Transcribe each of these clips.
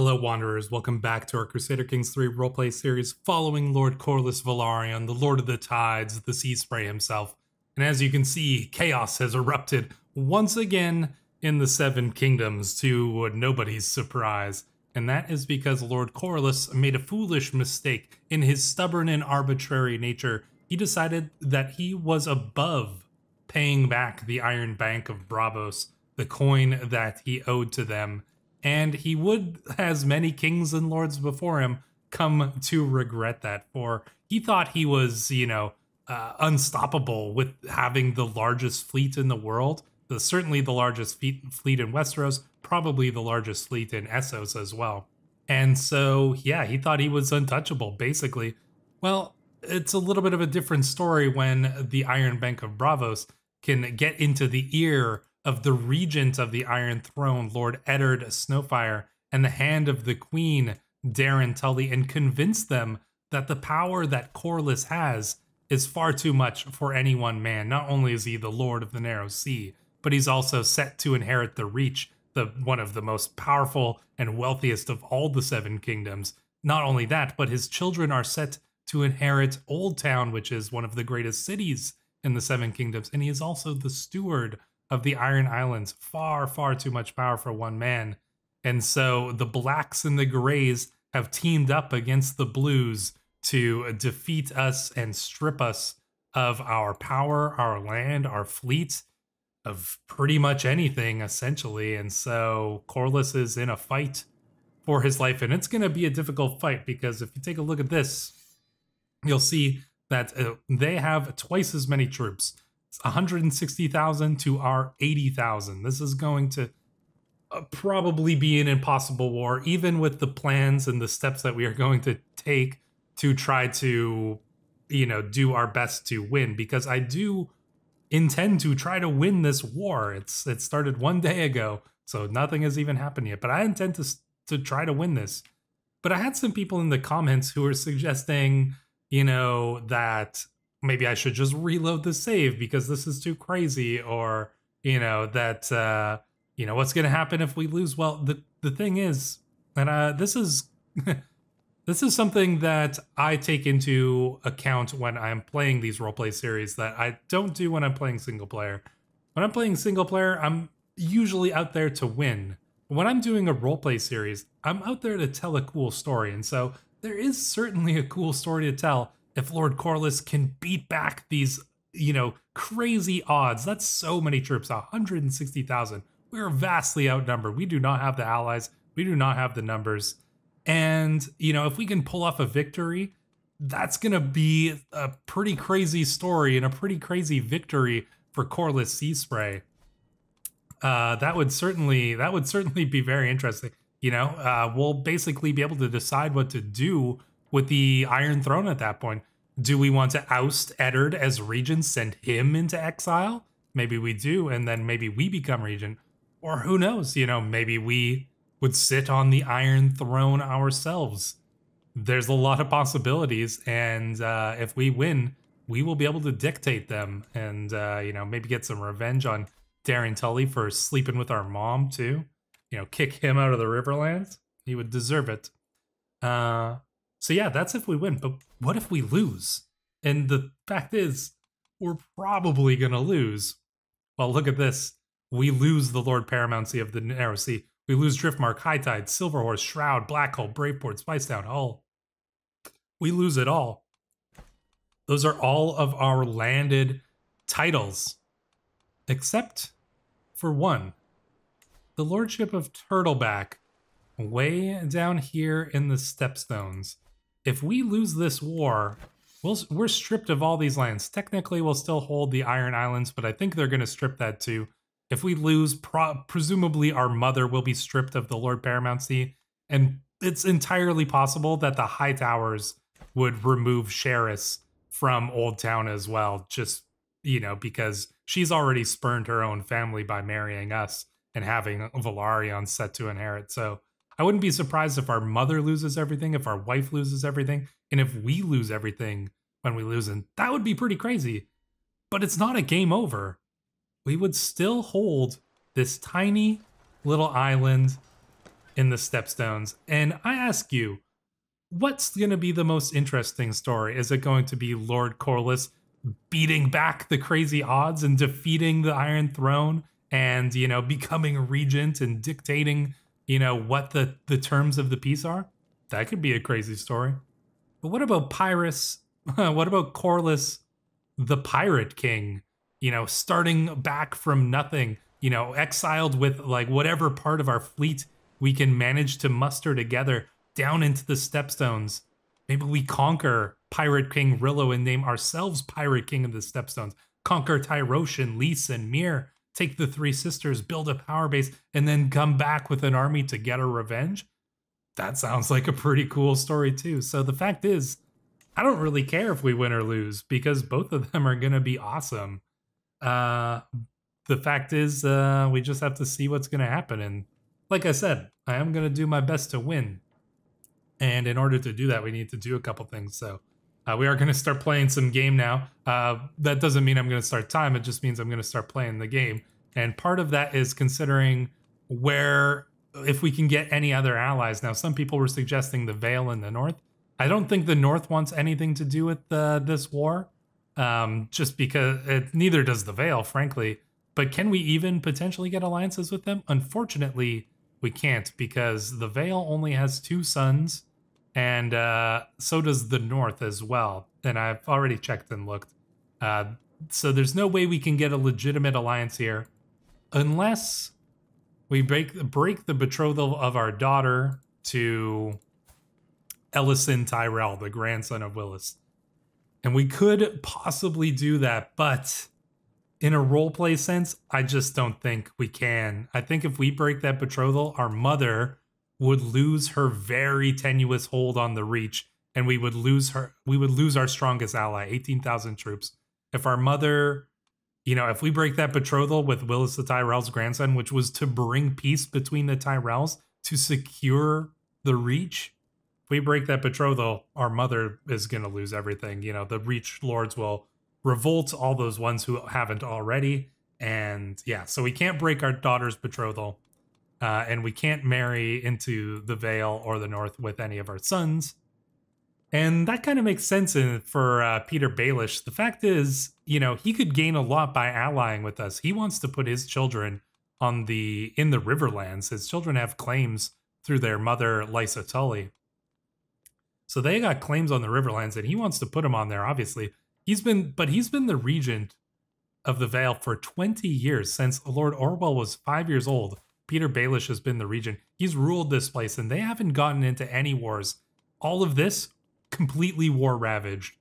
Hello, Wanderers. Welcome back to our Crusader Kings 3 roleplay series following Lord Corlys Velaryon, the Lord of the Tides, the Sea Spray himself. And as you can see, chaos has erupted once again in the Seven Kingdoms to nobody's surprise. And that is because Lord Corlys made a foolish mistake. In his stubborn and arbitrary nature, he decided that he was above paying back the Iron Bank of Braavos, the coin that he owed to them and he would, as many kings and lords before him, come to regret that. For he thought he was, you know, uh, unstoppable with having the largest fleet in the world. The, certainly the largest fleet in Westeros, probably the largest fleet in Essos as well. And so, yeah, he thought he was untouchable, basically. Well, it's a little bit of a different story when the Iron Bank of Braavos can get into the ear of the regent of the Iron Throne, Lord Eddard Snowfire, and the hand of the Queen, Darren Tully, and convince them that the power that Corlys has is far too much for any one man. Not only is he the Lord of the Narrow Sea, but he's also set to inherit the Reach, the one of the most powerful and wealthiest of all the Seven Kingdoms. Not only that, but his children are set to inherit Old Town, which is one of the greatest cities in the Seven Kingdoms, and he is also the steward of the Iron Islands. Far, far too much power for one man. And so the Blacks and the Greys have teamed up against the Blues to defeat us and strip us of our power, our land, our fleet, of pretty much anything, essentially. And so Corlys is in a fight for his life. And it's going to be a difficult fight because if you take a look at this, you'll see that uh, they have twice as many troops. 160,000 to our 80,000. This is going to uh, probably be an impossible war, even with the plans and the steps that we are going to take to try to, you know, do our best to win. Because I do intend to try to win this war. It's it started one day ago, so nothing has even happened yet. But I intend to to try to win this. But I had some people in the comments who were suggesting, you know, that maybe I should just reload the save because this is too crazy, or you know that uh, you know what's going to happen if we lose. Well, the the thing is, and uh, this is this is something that I take into account when I'm playing these roleplay series that I don't do when I'm playing single player. When I'm playing single player, I'm usually out there to win. When I'm doing a roleplay series, I'm out there to tell a cool story, and so there is certainly a cool story to tell if Lord Corlys can beat back these, you know, crazy odds. That's so many troops, 160,000. We're vastly outnumbered. We do not have the allies. We do not have the numbers. And, you know, if we can pull off a victory, that's going to be a pretty crazy story and a pretty crazy victory for Corlys Sea Spray. Uh, that would certainly that would certainly be very interesting. You know, uh, we'll basically be able to decide what to do with the Iron Throne at that point. Do we want to oust Eddard as regent, send him into exile? Maybe we do, and then maybe we become regent. Or who knows, you know, maybe we would sit on the Iron Throne ourselves. There's a lot of possibilities, and uh, if we win, we will be able to dictate them and, uh, you know, maybe get some revenge on Darren Tully for sleeping with our mom, too. You know, kick him out of the Riverlands. He would deserve it. Uh, so yeah, that's if we win. But what if we lose? And the fact is, we're probably gonna lose. Well, look at this. We lose the Lord Paramountcy of the Narrow Sea. We lose Driftmark, High Tide, Silverhorse, Shroud, Blackhull, Braveport, Spicetown, Hull. We lose it all. Those are all of our landed titles, except for one the Lordship of Turtleback, way down here in the Stepstones if we lose this war, we'll, we're stripped of all these lands. Technically, we'll still hold the Iron Islands, but I think they're going to strip that too. If we lose, presumably our mother will be stripped of the Lord Paramountcy, and it's entirely possible that the High Towers would remove Sherris from Old Town as well, just, you know, because she's already spurned her own family by marrying us and having Velaryon set to inherit. So I wouldn't be surprised if our mother loses everything, if our wife loses everything, and if we lose everything when we lose. And that would be pretty crazy. But it's not a game over. We would still hold this tiny little island in the Stepstones. And I ask you, what's going to be the most interesting story? Is it going to be Lord Corlys beating back the crazy odds and defeating the Iron Throne and, you know, becoming regent and dictating, you know, what the, the terms of the peace are? That could be a crazy story. But what about Pyrrhus? what about Corlys the Pirate King? You know, starting back from nothing, you know, exiled with like whatever part of our fleet we can manage to muster together down into the Stepstones. Maybe we conquer Pirate King Rillo and name ourselves Pirate King of the Stepstones. Conquer Tyroshan, Lys, and Myr. Take the three sisters, build a power base, and then come back with an army to get our revenge. That sounds like a pretty cool story, too. So the fact is, I don't really care if we win or lose because both of them are going to be awesome. Uh, the fact is, uh, we just have to see what's going to happen. And like I said, I am going to do my best to win. And in order to do that, we need to do a couple things. So uh, we are going to start playing some game now. Uh, that doesn't mean I'm going to start time. It just means I'm going to start playing the game. And part of that is considering where, if we can get any other allies. Now, some people were suggesting the Vale in the north. I don't think the north wants anything to do with uh, this war, um, just because it, neither does the Vale, frankly. But can we even potentially get alliances with them? Unfortunately, we can't because the Vale only has two sons, and uh, so does the North as well. And I've already checked and looked. Uh, so there's no way we can get a legitimate alliance here unless we break break the betrothal of our daughter to Ellison Tyrell, the grandson of Willas. And we could possibly do that, but in a role play sense, I just don't think we can. I think if we break that betrothal, our mother would lose her very tenuous hold on the reach and we would lose her we would lose our strongest ally, 18,000 troops. If our mother, you know, if we break that betrothal with Willas the Tyrell's grandson, which was to bring peace between the Tyrells to secure the reach, if we break that betrothal, our mother is going to lose everything. You know, the reach lords will revolt all those ones who haven't already. And yeah, so we can't break our daughter's betrothal. Uh, and we can't marry into the Vale or the North with any of our sons. And that kind of makes sense in, for uh, Petyr Baelish. The fact is, you know, he could gain a lot by allying with us. He wants to put his children on the in the Riverlands. His children have claims through their mother, Lysa Tully. So they got claims on the Riverlands, and he wants to put them on there, obviously. He's been, but he's been the regent of the Vale for 20 years since Lord Orwell was five years old. Petyr Baelish has been the region. He's ruled this place, and they haven't gotten into any wars. All of this completely war ravaged.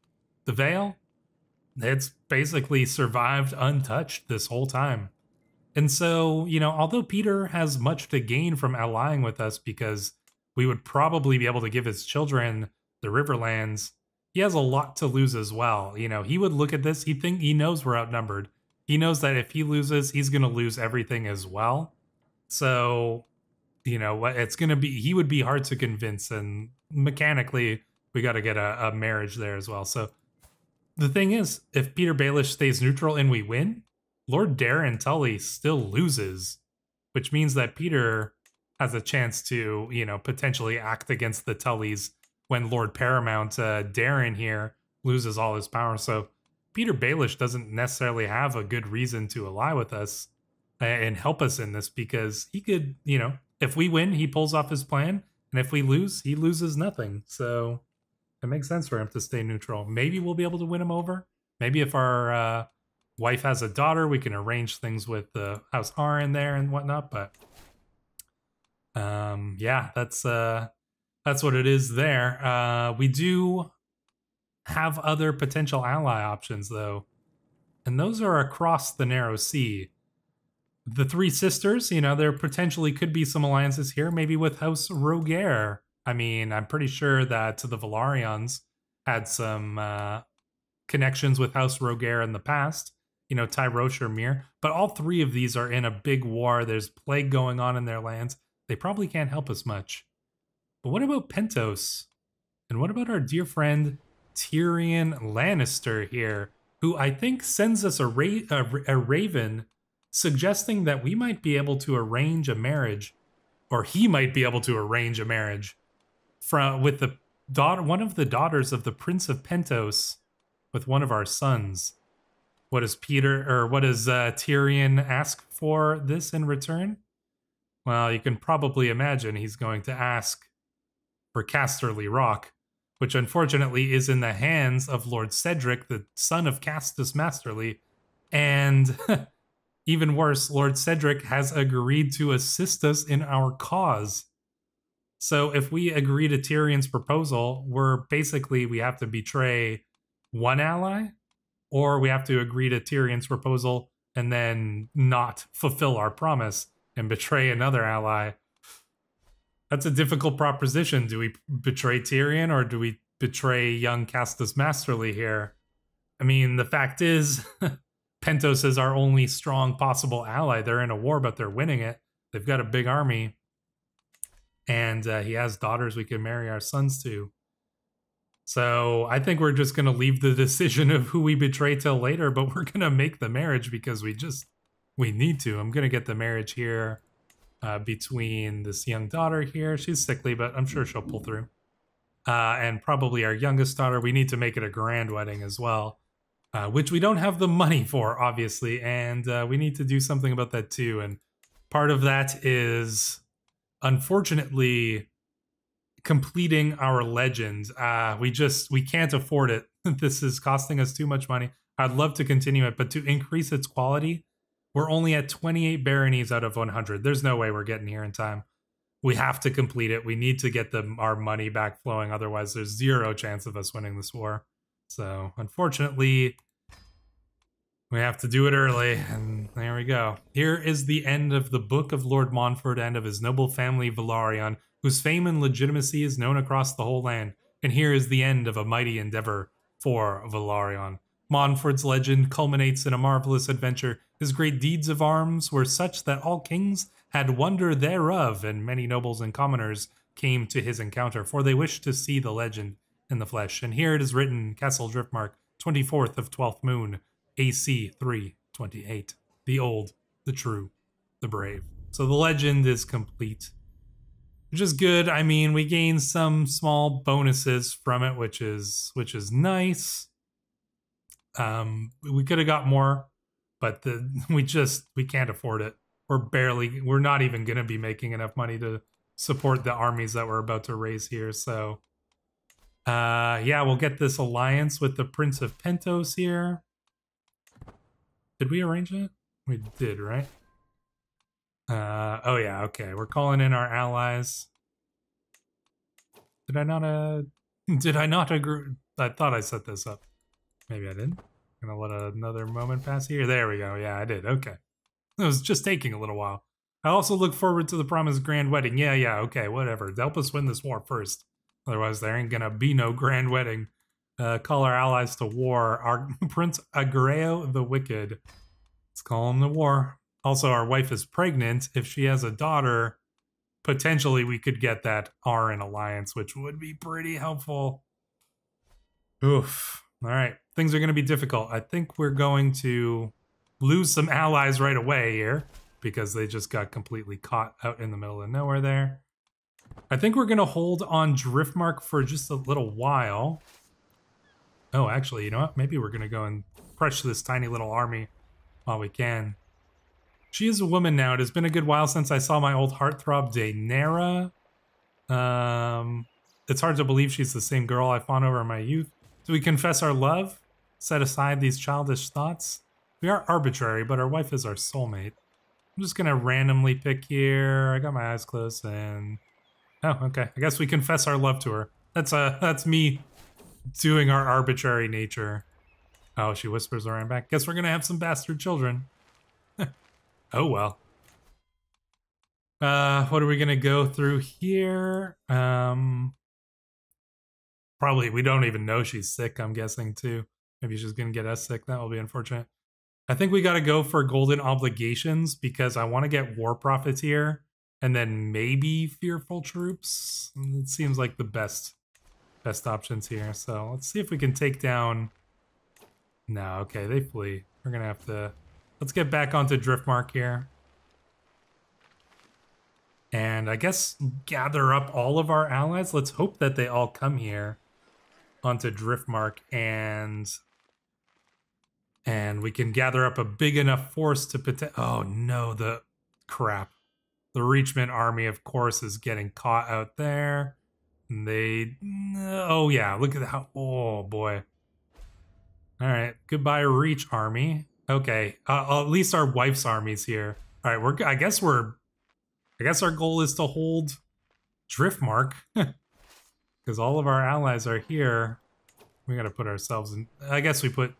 The Vale, it's basically survived untouched this whole time. And so, you know, although Petyr has much to gain from allying with us because we would probably be able to give his children the Riverlands, he has a lot to lose as well. You know, he would look at this, he think he knows we're outnumbered. He knows that if he loses, he's going to lose everything as well. So, you know, what it's going to be he would be hard to convince and mechanically we got to get a, a, marriage there as well. So the thing is, if Petyr Baelish stays neutral and we win, Lord Daeron Tully still loses, which means that Petyr has a chance to, you know, potentially act against the Tullys when Lord Paramount uh, Daeron here loses all his power. So Petyr Baelish doesn't necessarily have a good reason to ally with us and help us in this because he could, you know, if we win, he pulls off his plan, and if we lose, he loses nothing. So it makes sense for him to stay neutral. Maybe we'll be able to win him over. Maybe if our uh, wife has a daughter, we can arrange things with the House Arryn there and whatnot. But um, yeah, that's uh, that's what it is there. Uh, we do have other potential ally options though, and those are across the narrow sea. The three sisters, you know, there potentially could be some alliances here, maybe with House Rogaire. I mean, I'm pretty sure that the Velaryons had some uh, connections with House Rogaire in the past. You know, Tyrosh or Myr, but all three of these are in a big war. There's plague going on in their lands. They probably can't help us much. But what about Pentos? And what about our dear friend Tyrion Lannister here, who I think sends us a, ra- a, a raven suggesting that we might be able to arrange a marriage or he might be able to arrange a marriage from with the daughter, one of the daughters of the Prince of Pentos, with one of our sons. What does Petyr or what does uh, Tyrion ask for this in return? Well, you can probably imagine he's going to ask for Casterly Rock, which unfortunately is in the hands of Lord Cedric, the son of Castus Masterly, and even worse, Lord Cedric has agreed to assist us in our cause. So if we agree to Tyrion's proposal, we're basically we have to betray one ally, or we have to agree to Tyrion's proposal and then not fulfill our promise and betray another ally. That's a difficult proposition. Do we betray Tyrion or do we betray young Castus Masterly here? I mean, the fact is, Pentos is our only strong possible ally. They're in a war, but they're winning it. They've got a big army. And uh, he has daughters we can marry our sons to. So I think we're just going to leave the decision of who we betray till later, but we're going to make the marriage because we just, we need to. I'm going to get the marriage here uh, between this young daughter here. She's sickly, but I'm sure she'll pull through. Uh, and probably our youngest daughter. We need to make it a grand wedding as well, uh, which we don't have the money for, obviously. And uh, we need to do something about that too. And part of that is, unfortunately, completing our legend. Uh, we just we can't afford it. this is costing us too much money. I'd love to continue it, but to increase its quality, we're only at 28 baronies out of 100. There's no way we're getting here in time. We have to complete it. We need to get the our money back flowing. Otherwise, there's zero chance of us winning this war. So, unfortunately, we have to do it early, and there we go. Here is the end of the Book of Lord Monford and of his noble family Velaryon whose fame and legitimacy is known across the whole land, and here is the end of a mighty endeavor for Velaryon. Monford's legend culminates in a marvelous adventure. His great deeds of arms were such that all kings had wonder thereof, and many nobles and commoners came to his encounter, for they wished to see the legend in the flesh. And here it is written, Castle Driftmark, 24th of 12th moon, AC 328. The old, the true, the brave. So the legend is complete which is good. I mean, we gain some small bonuses from it, which is which is nice. Um, we could have got more, but the we just we can't afford it. We're barely we're not even going to be making enough money to support the armies that we're about to raise here. So, uh, yeah, we'll get this alliance with the Prince of Pentos here. Did we arrange it? We did, right? Uh, oh yeah, okay. We're calling in our allies. Did I not, uh, did I not agree? I thought I set this up. Maybe I didn't. Gonna let another moment pass here. There we go. Yeah, I did. Okay. It was just taking a little while. I also look forward to the promised grand wedding. Yeah, yeah, okay, whatever. Help us win this war first. Otherwise, there ain't gonna be no grand wedding. Uh, call our allies to war. Our Prince Agreo the Wicked. Let's call him to war. Also, our wife is pregnant. If she has a daughter, potentially we could get that Arryn alliance, which would be pretty helpful. Oof. All right. Things are going to be difficult. I think we're going to lose some allies right away here because they just got completely caught out in the middle of nowhere there. I think we're going to hold on Driftmark for just a little while. Oh, actually, you know what? Maybe we're going to go and crush this tiny little army while we can. She is a woman now. It has been a good while since I saw my old heartthrob Daenerys. Um, it's hard to believe she's the same girl I fawned over in my youth. Do we confess our love? Set aside these childish thoughts? We are arbitrary, but our wife is our soulmate. I'm just gonna randomly pick here. I got my eyes closed and... Oh, okay. I guess we confess our love to her. That's uh, that's me doing our arbitrary nature. Oh, she whispers around back. Guess we're gonna have some bastard children. Oh well. Uh, what are we gonna go through here? Um, probably we don't even know she's sick. I'm guessing too. Maybe she's gonna get us sick. That will be unfortunate. I think we got to go for golden obligations because I want to get war profiteer and then maybe fearful troops. It seems like the best best options here. So let's see if we can take down. No, okay, they flee. We're gonna have to Let's get back onto Driftmark here. And I guess gather up all of our allies. Let's hope that they all come here onto Driftmark and and we can gather up a big enough force to protect. Oh no, the crap. The Reachman army, of course, is getting caught out there. And they, oh yeah, look at that. Oh boy. All right, goodbye, Reach army. Okay, uh, at least our wife's army's here. All right, we're. I guess we're. I guess our goal is to hold Driftmark, because all of our allies are here. We got to put ourselves in. I guess we put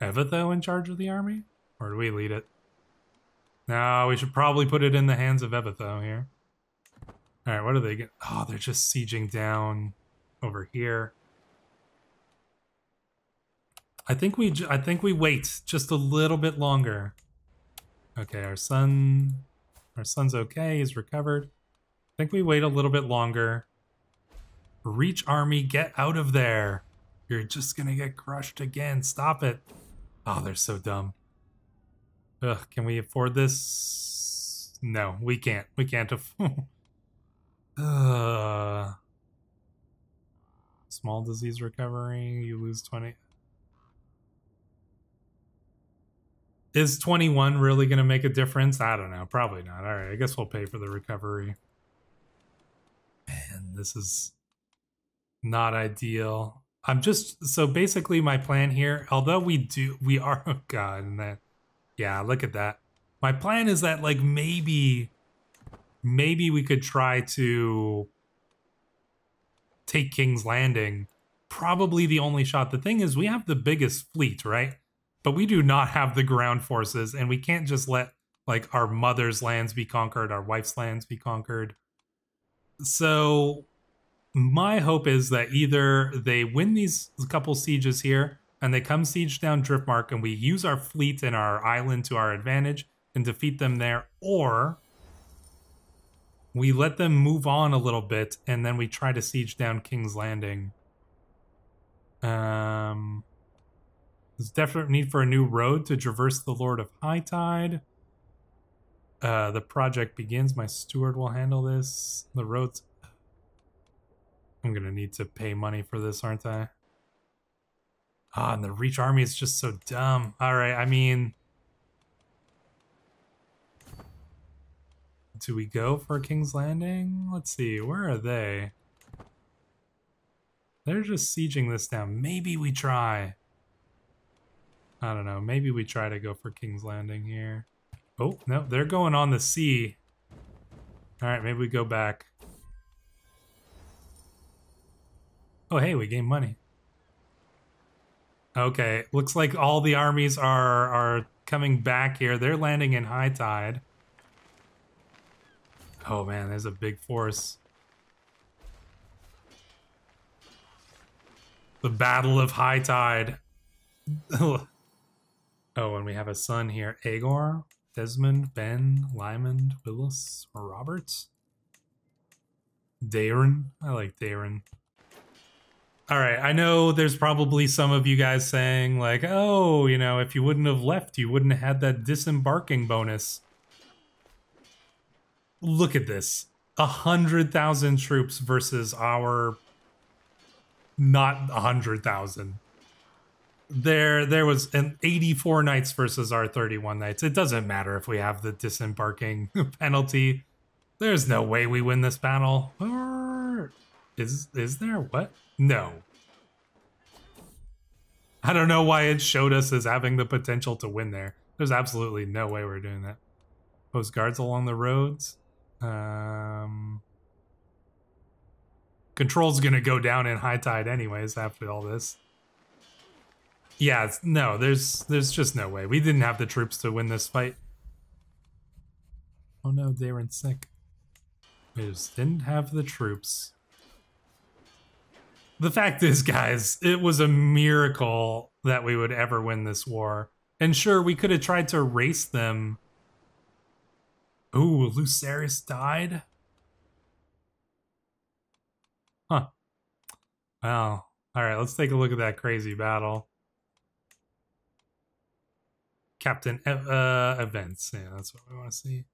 Evitho in charge of the army, or do we lead it? No, we should probably put it in the hands of Evitho here. All right, what are they get? Oh, they're just sieging down over here. I think we I think we wait just a little bit longer. Okay, our son our son's okay, he's recovered. I think we wait a little bit longer. Reach army, get out of there. You're just gonna get crushed again. Stop it. Oh, they're so dumb. Ugh, can we afford this? No, we can't. We can't afford. uh, small disease recovery. You lose 20. Is 21 really going to make a difference? I don't know. Probably not. All right. I guess we'll pay for the recovery. Man, this is not ideal. I'm just so basically my plan here, although we do we are oh god and that yeah, look at that. My plan is that like maybe maybe we could try to take King's Landing. Probably the only shot. The thing is we have the biggest fleet, right? But we do not have the ground forces, and we can't just let like our mother's lands be conquered, our wife's lands be conquered. So my hope is that either they win these couple sieges here and they come siege down Driftmark and we use our fleet and our island to our advantage and defeat them there, or we let them move on a little bit and then we try to siege down King's Landing. Um, there's definite need for a new road to traverse the Lord of High Tide. Uh, the project begins. My steward will handle this. The roads. I'm gonna need to pay money for this, aren't I? Ah, and the Reach Army is just so dumb. All right, I mean, do we go for King's Landing? Let's see, where are they? They're just sieging this down. Maybe we try. I don't know. Maybe we try to go for King's Landing here. Oh, no, they're going on the sea. All right, maybe we go back. Oh, hey, we gain money. Okay, looks like all the armies are are coming back here. They're landing in high tide. Oh man, there's a big force. The Battle of High Tide. Oh, and we have a son here. Agor, Desmond, Ben, Lyman, Willis, Roberts? Darren. I like Darren. All right, I know there's probably some of you guys saying, like, oh, you know, if you wouldn't have left, you wouldn't have had that disembarking bonus. Look at this. A hundred thousand troops versus our not a hundred thousand there there was an 84 knights versus our 31 knights. It doesn't matter if we have the disembarking penalty. There's no way we win this battle. Is is there what? No. I don't know why it showed us as having the potential to win there. There's absolutely no way we're doing that. Post guards along the roads. Um, control's gonna go down in high tide anyways after all this. Yeah, no, there's there's just no way. We didn't have the troops to win this fight. Oh no, they were sick. We just didn't have the troops. The fact is, guys, it was a miracle that we would ever win this war. And sure, we could have tried to race them. Ooh, Lucerys died? Huh. Well, alright, let's take a look at that crazy battle. Captain uh, events. Yeah, that's what we want to see.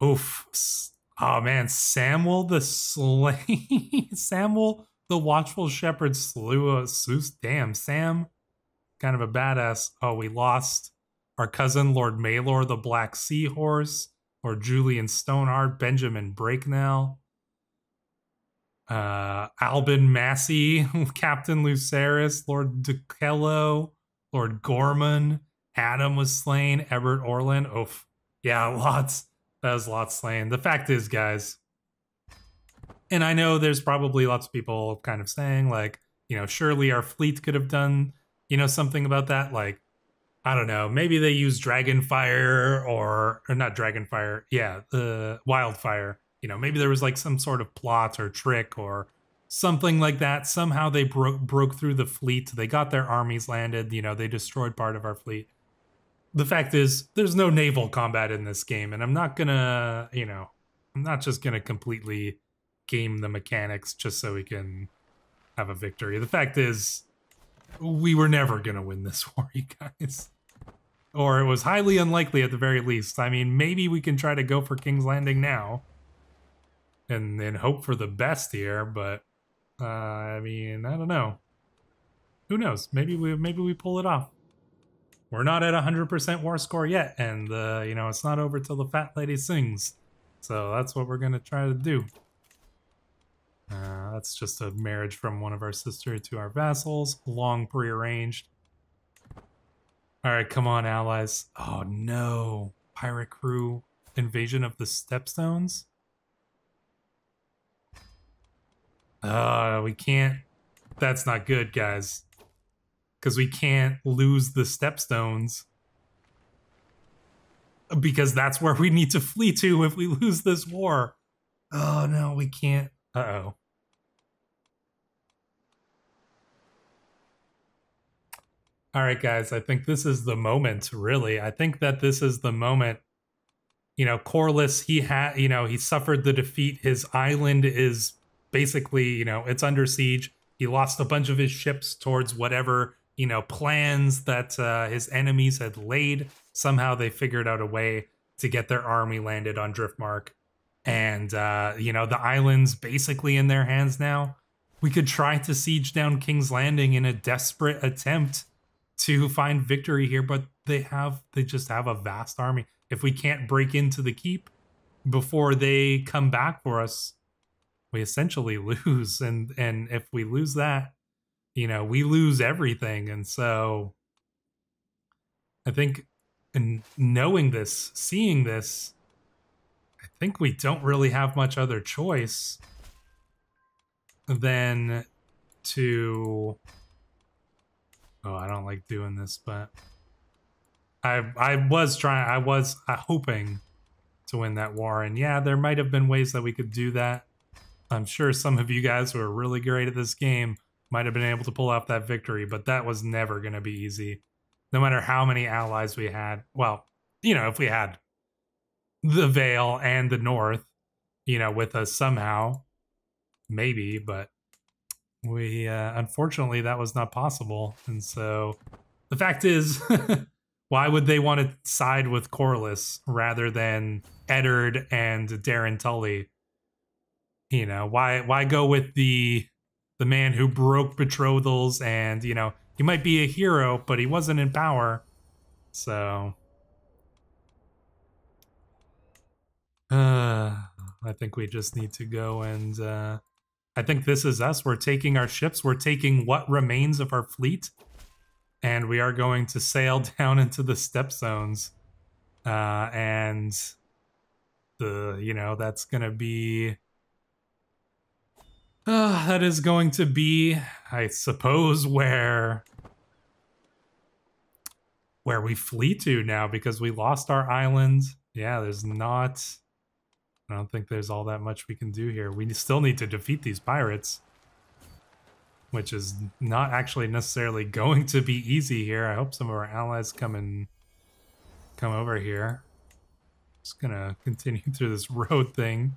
Oof. Oh man, Samuel the Slay. Samuel the Watchful Shepherd slew a Zeus. Damn, Sam. Kind of a badass. Oh, we lost our cousin, Lord Maelor the Black Seahorse, or Julian Stoneheart, Benjamin Breaknell, uh, Albin Massey, Captain Lucerys, Lord Dukello, Lord Gorman, Adam was slain, Ebert Orland. Oof. Yeah, lots. That was lots slain. The fact is, guys, and I know there's probably lots of people kind of saying, like, you know, surely our fleet could have done, you know, something about that. Like, I don't know, maybe they use Dragonfire or, or not Dragonfire. Yeah, the uh, Wildfire. You know, maybe there was like some sort of plot or trick or something like that. Somehow they broke broke through the fleet. They got their armies landed. You know, they destroyed part of our fleet the fact is there's no naval combat in this game and i'm not gonna you know i'm not just gonna completely game the mechanics just so we can have a victory. The fact is we were never gonna win this war you guys. Or it was highly unlikely at the very least. I mean maybe we can try to go for king's landing now and and hope for the best here but uh i mean i don't know. Who knows? Maybe we maybe we pull it off we're not at 100% war score yet, and uh, you know it's not over till the fat lady sings. So that's what we're gonna try to do. Uh, that's just a marriage from one of our sister to our vassals, long prearranged. All right, come on, allies. Oh no, pirate crew invasion of the Stepstones. Uh, we can't. That's not good, guys because we can't lose the stepstones because that's where we need to flee to if we lose this war. Oh no, we can't. Uh oh. All right, guys, I think this is the moment, really. I think that this is the moment. You know, Corlys, he had, you know, he suffered the defeat. His island is basically, you know, it's under siege. He lost a bunch of his ships towards whatever you know, plans that uh, his enemies had laid. Somehow they figured out a way to get their army landed on Driftmark. And, uh, you know, the island's basically in their hands now. We could try to siege down King's Landing in a desperate attempt to find victory here, but they have, they just have a vast army. If we can't break into the keep before they come back for us, we essentially lose. And, and if we lose that, you know, we lose everything. And so I think in knowing this, seeing this, I think we don't really have much other choice than to Oh, I don't like doing this, but I I was trying I was uh, hoping to win that war and yeah, there might have been ways that we could do that. I'm sure some of you guys who are really great at this game might have been able to pull off that victory, but that was never going to be easy. No matter how many allies we had. Well, you know, if we had the Vale and the North, you know, with us somehow, maybe, but we, uh, unfortunately, that was not possible. And so the fact is, why would they want to side with Corlys rather than Eddard and Darren Tully? You know, why why go with the the man who broke betrothals and you know he might be a hero but he wasn't in power. So. Uh i think we just need to go and uh i think this is us. We're taking our ships. We're taking what remains of our fleet. And we are going to sail down into the Stepstones. Uh and the you know that's gonna be uh, that is going to be, I suppose, where where we flee to now because we lost our island. Yeah, there's not. I don't think there's all that much we can do here. We still need to defeat these pirates, which is not actually necessarily going to be easy here. I hope some of our allies come and come over here. Just gonna continue through this road thing.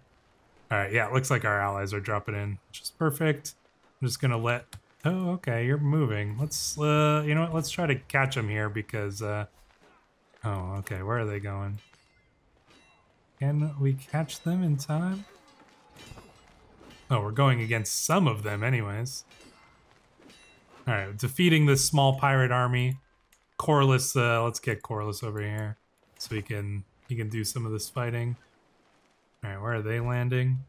All right, yeah, it looks like our allies are dropping in, which is perfect. I'm just gonna let. Oh, okay, you're moving. Let's, uh, you know what? Let's try to catch them here because, uh. Oh, okay. Where are they going? Can we catch them in time? Oh, we're going against some of them anyways. Alright, defeating this small pirate army. Corlys, uh, let's get Corlys over here. So he can he can do some of this fighting. Alright, where are they landing?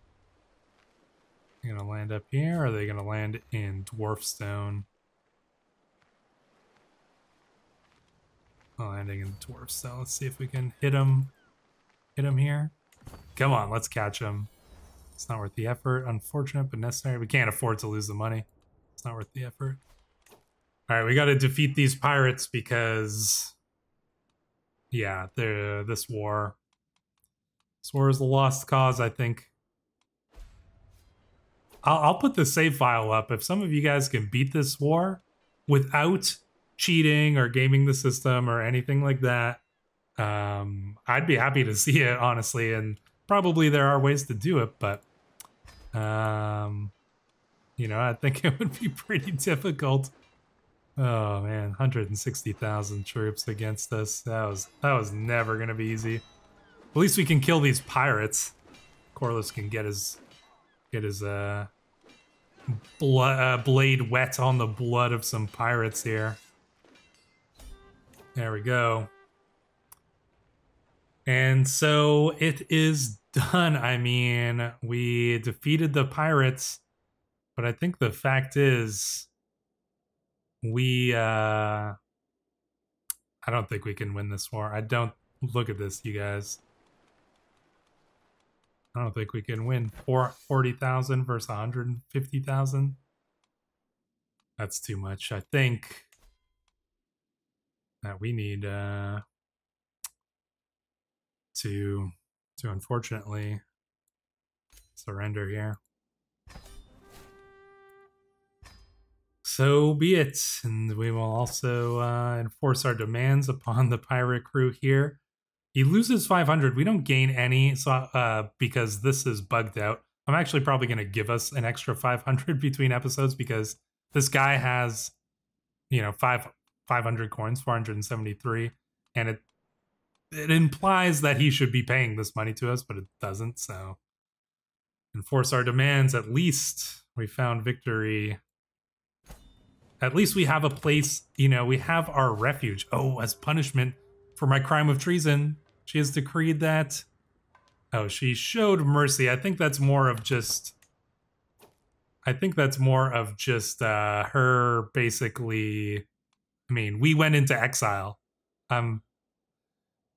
They gonna land up here, or are they gonna land in Dwarfstone? Oh, landing in Dwarfstone. Let's see if we can hit them. Hit them here. Come on, let's catch them. It's not worth the effort. Unfortunate, but necessary. We can't afford to lose the money. It's not worth the effort. All right, we got to defeat these pirates because, yeah, the this war. This war is a lost cause. I think. I'll, I'll put the save file up if some of you guys can beat this war without cheating or gaming the system or anything like that. Um, I'd be happy to see it honestly, and probably there are ways to do it, but um, you know, I think it would be pretty difficult. Oh man, 160,000 troops against us. That was that was never gonna be easy. At least we can kill these pirates. Corlys can get his get his uh, blood, uh blade wet on the blood of some pirates here. There we go. And so it is done. I mean, we defeated the pirates, but I think the fact is we uh I don't think we can win this war. I don't look at this, you guys. I don't think we can win four, 40,000 versus 150,000. That's too much. I think that we need uh to to unfortunately surrender here. So be it, and we will also uh, enforce our demands upon the pirate crew here. He loses 500. We don't gain any, so uh, because this is bugged out. I'm actually probably going to give us an extra 500 between episodes because this guy has, you know, five 500 coins, 473, and it it implies that he should be paying this money to us, but it doesn't. So enforce our demands. At least we found victory. At least we have a place, you know, we have our refuge. Oh, as punishment for my crime of treason, she has decreed that. Oh, she showed mercy. I think that's more of just. I think that's more of just uh, her basically. I mean, we went into exile. Um,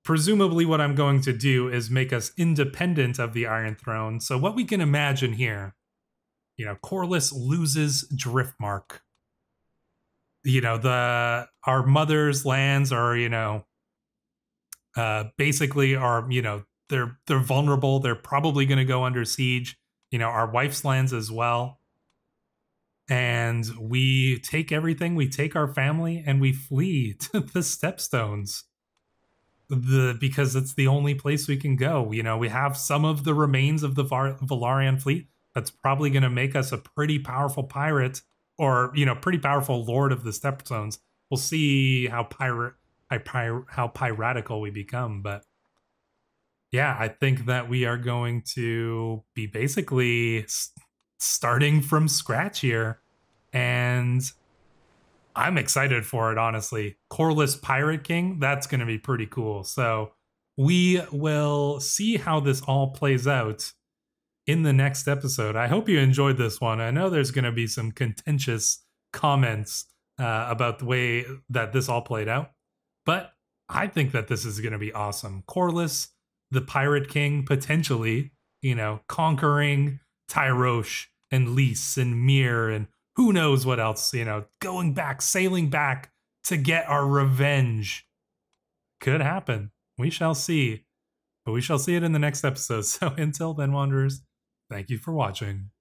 presumably what I'm going to do is make us independent of the Iron Throne. So what we can imagine here, you know, Corlys loses Driftmark. You know, the our mother's lands are, you know, uh basically are, you know, they're they're vulnerable. They're probably going to go under siege. You know, our wife's lands as well. And we take everything, we take our family and we flee to the Stepstones the because it's the only place we can go. You know, we have some of the remains of the Var- Velaryon fleet. That's probably going to make us a pretty powerful pirate, or you know, pretty powerful lord of the Stepstones. We'll see how pirate, how piratical we become, but yeah, I think that we are going to be basically starting from scratch here, and I'm excited for it, honestly. Corlys Pirate King, that's going to be pretty cool. So we will see how this all plays out in the next episode. I hope you enjoyed this one. I know there's going to be some contentious comments uh, about the way that this all played out, but I think that this is going to be awesome. Corlys, the Pirate King, potentially, you know, conquering Tyrosh and Lys and Myr and who knows what else, you know, going back, sailing back to get our revenge. Could happen. We shall see. But we shall see it in the next episode. So until then, Wanderers, thank you for watching.